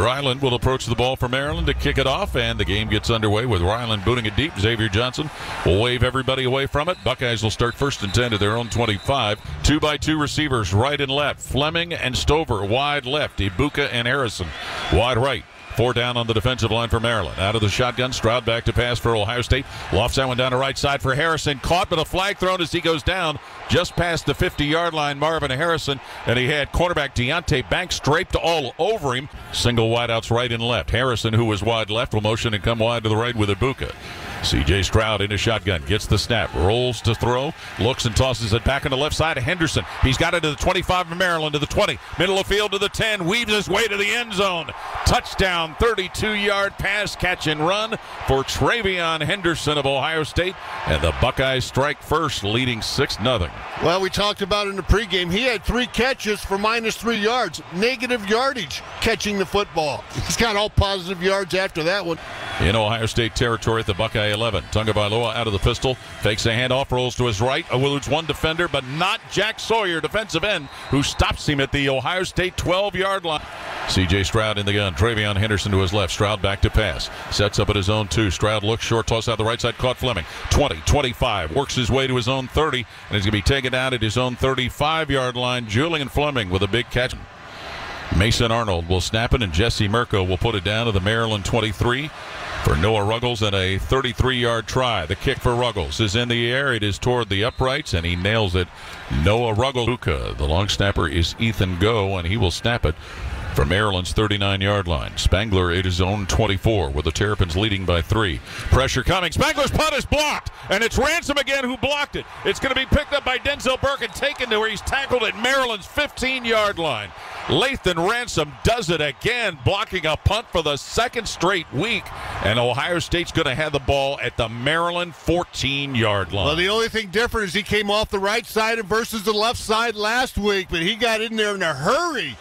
Ryland will approach the ball for Maryland to kick it off, and the game gets underway with Ryland booting it deep. Xavier Johnson will wave everybody away from it. Buckeyes will start first and 10 to their own 25. Two by two receivers, right and left. Fleming and Stover, wide left. Egbuka and Harrison, wide right. Four down on the defensive line for Maryland. Out of the shotgun, Stroud back to pass for Ohio State. Lofts that one down the right side for Harrison. Caught, but a flag thrown as he goes down just past the 50 yard line. Marvin Harrison, and he had cornerback Deonte Banks draped all over him. Single wideouts right and left. Harrison, who was wide left, will motion and come wide to the right with Egbuka. CJ Stroud in a shotgun, gets the snap, rolls to throw, looks and tosses it back on the left side of Henderson. He's got it to the 25 of Maryland, to the 20, middle of field to the 10, weaves his way to the end zone. Touchdown, 32 yard pass, catch and run for TreVeyon Henderson of Ohio State. And the Buckeyes strike first, leading 6 0. Well, we talked about in the pregame. He had three catches for minus three yards, negative yardage catching the football. He's got all positive yards after that one. In Ohio State territory at the Buckeye 11. Tagovailoa out of the pistol, fakes a handoff, rolls to his right, eludes one defender, but not Jack Sawyer, defensive end, who stops him at the Ohio State 12 yard line. CJ Stroud in the gun. TreVeyon Henderson to his left. Stroud back to pass. Sets up at his own two. Stroud looks short, toss out the right side, caught Fleming. 20, 25. Works his way to his own 30, and he's going to be taken down at his own 35 yard line. Julian Fleming with a big catch. Mason Arnold will snap it, and Jesse Mirco will put it down to the Maryland 23 for Noah Ruggles and a 33 yard try. The kick for Ruggles is in the air. It is toward the uprights, and he nails it. Noah Ruggles. The long snapper is Ethan Go, and he will snap it from Maryland's 39 yard line. Spangler at his own 24 with the Terrapins leading by three. Pressure coming. Spangler's punt is blocked, and it's Ransom again who blocked it. It's going to be picked up by Denzel Burke and taken to where he's tackled at Maryland's 15 yard line. Lathan Ransom does it again, blocking a punt for the second straight week. And Ohio State's going to have the ball at the Maryland 14 yard line. Well, the only thing different is he came off the right side versus the left side last week, but he got in there in a hurry.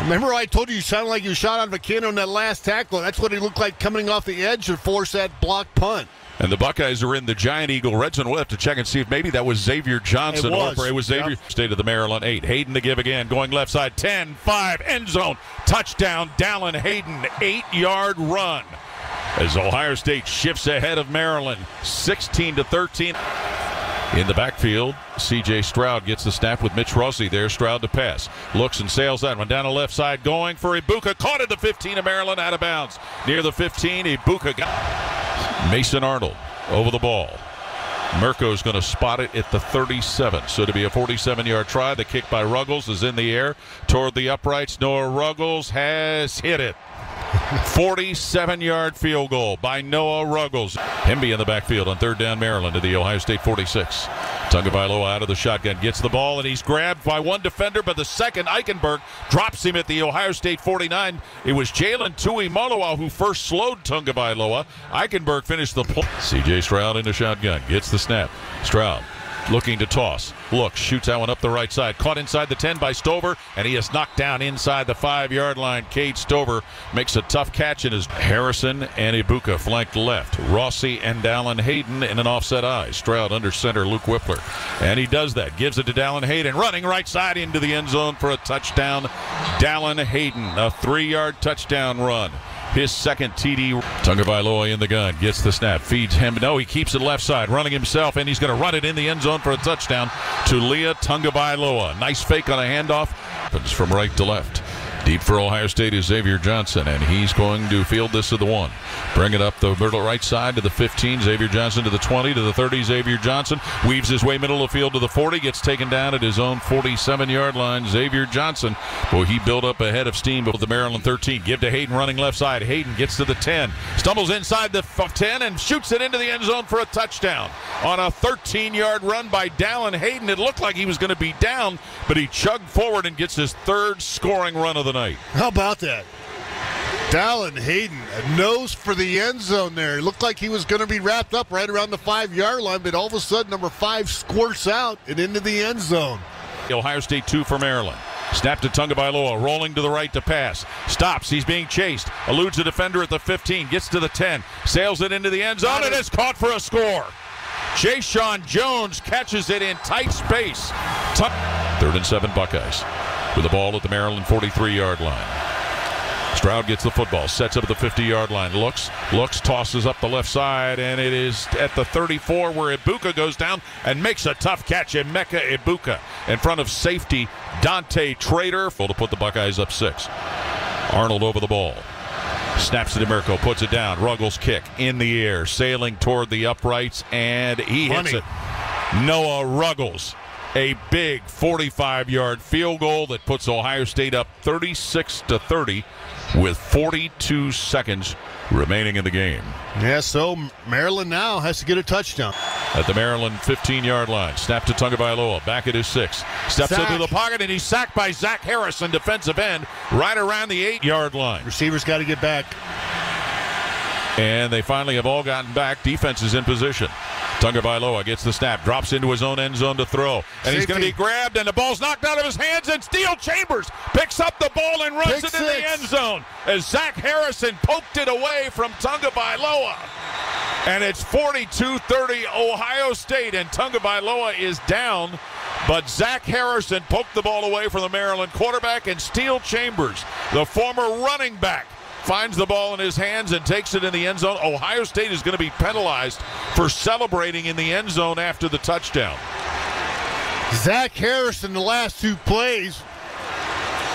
Remember, I told you you sounded like you shot on McKinnon on that last tackle. That's what he looked like coming off the edge to force that block punt. And the Buckeyes are in the Giant Eagle red zone. We'll have to check and see if maybe that was Xavier Johnson. It was. Or it was Xavier. Yep. State of the Maryland 8. Hayden to give again. Going left side. 10, 5, end zone. Touchdown. Dallan Hayden. Eight yard run. As Ohio State shifts ahead of Maryland. 16 to 13. In the backfield, CJ Stroud gets the snap with Mitch Rossi there. Stroud to pass. Looks and sails that one down the left side. Going for Egbuka. Caught at the 15 of Maryland. Out of bounds. Near the 15. Egbuka got Mason Arnold over the ball. Mirco's going to spot it at the 37. So to be a 47 yard try, the kick by Ruggles is in the air toward the uprights. Noah Ruggles has hit it. 47 yard field goal by Noah Ruggles. Hemby in the backfield on third down Maryland to the Ohio State 46. Tagovailoa out of the shotgun gets the ball and he's grabbed by one defender, but the second Eichenberg drops him at the Ohio State 49. It was Jalen Tuimoloau who first slowed Tagovailoa. Eichenberg finished the play. CJ Stroud in the shotgun gets the snap. Stroud looking to toss. Look, shoots that one up the right side. Caught inside the 10 by Stover, and he is knocked down inside the five yard line. Cade Stover makes a tough catch and is Harrison and Egbuka flanked left. Rossi and Dallan Hayden in an offset eye. Stroud under center, Luke Wypler. And he does that. Gives it to Dallan Hayden, running right side into the end zone for a touchdown. Dallan Hayden, a three yard touchdown run his second TD. Tagovailoa in the gun, gets the snap, feeds him. No, he keeps it left side, running himself, and he's going to run it in the end zone for a touchdown Taulia Tagovailoa. Nice fake on a handoff. Happens from right to left. Deep for Ohio State is Xavier Johnson, and he's going to field this to the one. Bring it up the middle right side to the 15. Xavier Johnson to the 20, to the 30. Xavier Johnson weaves his way middle of the field to the 40, gets taken down at his own 47 yard line. Xavier Johnson, boy, he built up a head of steam with the Maryland 13. Give to Hayden running left side. Hayden gets to the 10, stumbles inside the 10, and shoots it into the end zone for a touchdown. On a 13 yard run by Dallan Hayden, it looked like he was going to be down, but he chugged forward and gets his third scoring run of the night. How about that? Dallan Hayden, a nose for the end zone there. It looked like he was going to be wrapped up right around the five yard line, but all of a sudden, number five squirts out and into the end zone. Ohio State two for Maryland. Snap to Tagovailoa, rolling to the right to pass. Stops. He's being chased. Eludes a defender at the 15. Gets to the 10. Sails it into the end zone and is caught for a score. Jeshaun Jones catches it in tight space. Third and seven Buckeyes with the ball at the Maryland 43 yard line. Stroud gets the football, sets up at the 50 yard line, looks, looks, tosses up the left side, and it is at the 34 where Egbuka goes down and makes a tough catch. Emeka Egbuka in front of safety Dante Trader, full to put the Buckeyes up six. Arnold over the ball. Snaps it to DeMerico, puts it down. Ruggles kick in the air, sailing toward the uprights, and he hits it. Noah Ruggles. A big 45 yard field goal that puts Ohio State up 36 to 30 with 42 seconds remaining in the game. Yeah, so Maryland now has to get a touchdown. At the Maryland 15 yard line. Snap to Tagovailoa. Back at his six. Steps Sack. into the pocket and he's sacked by Zach Harrison, defensive end, right around the eight yard line. Receivers got to get back. And they finally have all gotten back. Defense is in position. Tagovailoa gets the snap, drops into his own end zone to throw. And he's going to be grabbed, and the ball's knocked out of his hands. And Steele Chambers picks up the ball and runs Pick it in the end zone as Zach Harrison poked it away from Tagovailoa. And it's 42 30 Ohio State, and Tagovailoa is down. But Zach Harrison poked the ball away from the Maryland quarterback, and Steele Chambers, the former running back, finds the ball in his hands and takes it in the end zone. Ohio State is going to be penalized for celebrating in the end zone after the touchdown. Zach Harrison, the last two plays,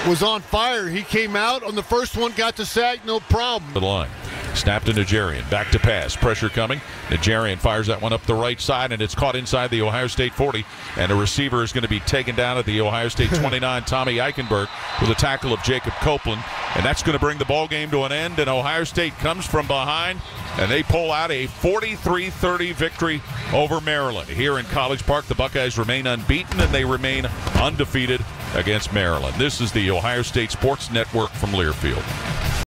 was on fire. He came out on the first one, got the sack, no problem. The line. Snap to Nigerian. Back to pass. Pressure coming. Nigerian fires that one up the right side, and it's caught inside the Ohio State 40. And a receiver is going to be taken down at the Ohio State 29, Tommy Eichenberg, with a tackle of Jacob Copeland. And that's going to bring the ball game to an end. And Ohio State comes from behind, and they pull out a 43 30 victory over Maryland. Here in College Park, the Buckeyes remain unbeaten, and they remain undefeated against Maryland. This is the Ohio State Sports Network from Learfield.